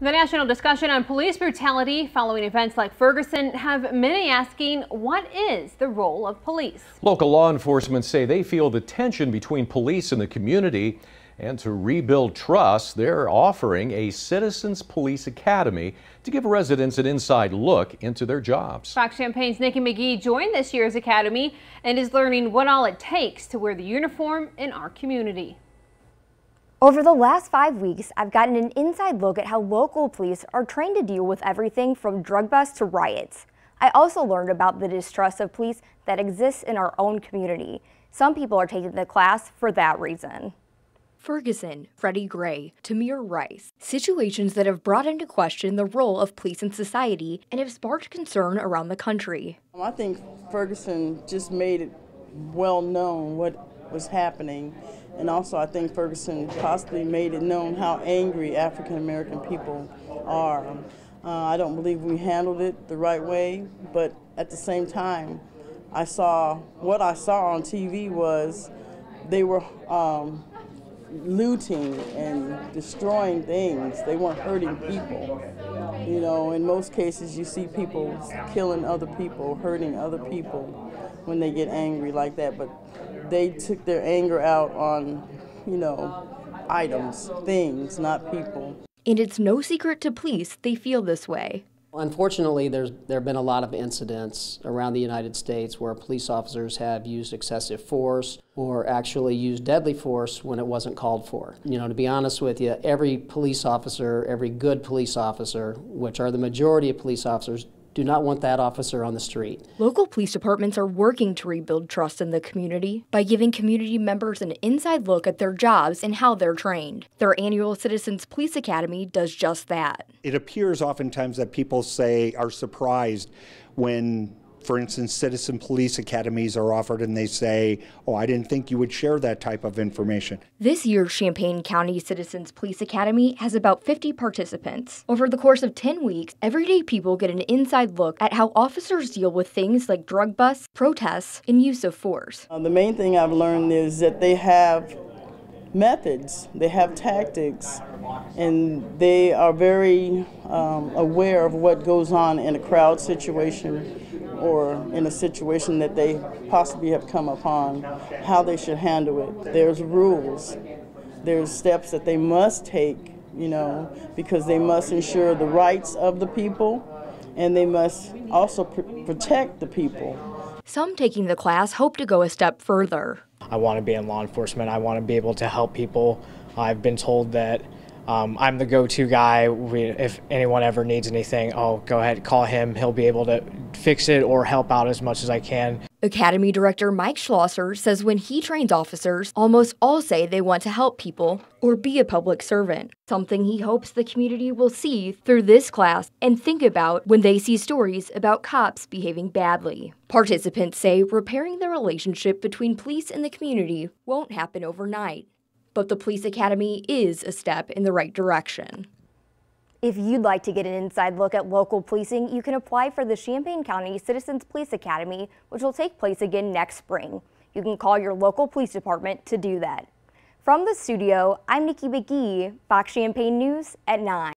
The national discussion on police brutality following events like Ferguson have many asking what is the role of police? Local law enforcement say they feel the tension between police and the community and to rebuild trust, they're offering a Citizens Police Academy to give residents an inside look into their jobs. Fox Champaign's Nikki McGee joined this year's academy and is learning what all it takes to wear the uniform in our community. Over the last five weeks, I've gotten an inside look at how local police are trained to deal with everything from drug busts to riots. I also learned about the distrust of police that exists in our own community. Some people are taking the class for that reason. Ferguson, Freddie Gray, Tamir Rice, situations that have brought into question the role of police in society and have sparked concern around the country. I think Ferguson just made it well known what was happening and also, I think Ferguson possibly made it known how angry African American people are. Uh, I don't believe we handled it the right way, but at the same time, I saw what I saw on TV was they were um, looting and destroying things. They weren't hurting people. You know, in most cases, you see people killing other people, hurting other people when they get angry like that. But they took their anger out on, you know, items, things, not people. And it's no secret to police they feel this way. Unfortunately, there's, there have been a lot of incidents around the United States where police officers have used excessive force or actually used deadly force when it wasn't called for. You know, to be honest with you, every police officer, every good police officer, which are the majority of police officers, do not want that officer on the street. Local police departments are working to rebuild trust in the community by giving community members an inside look at their jobs and how they're trained. Their annual Citizens Police Academy does just that. It appears oftentimes that people say are surprised when for instance, citizen police academies are offered and they say, oh, I didn't think you would share that type of information. This year's Champaign County Citizens Police Academy has about 50 participants. Over the course of 10 weeks, everyday people get an inside look at how officers deal with things like drug busts, protests, and use of force. Uh, the main thing I've learned is that they have methods, they have tactics, and they are very um, aware of what goes on in a crowd situation or in a situation that they possibly have come upon, how they should handle it. There's rules, there's steps that they must take, you know, because they must ensure the rights of the people and they must also pr protect the people. Some taking the class hope to go a step further. I want to be in law enforcement. I want to be able to help people. I've been told that um, I'm the go-to guy. We, if anyone ever needs anything, I'll go ahead, and call him. He'll be able to fix it or help out as much as I can. Academy Director Mike Schlosser says when he trains officers, almost all say they want to help people or be a public servant, something he hopes the community will see through this class and think about when they see stories about cops behaving badly. Participants say repairing the relationship between police and the community won't happen overnight but the Police Academy is a step in the right direction. If you'd like to get an inside look at local policing, you can apply for the Champaign County Citizens Police Academy, which will take place again next spring. You can call your local police department to do that. From the studio, I'm Nikki McGee, Fox Champaign News at 9.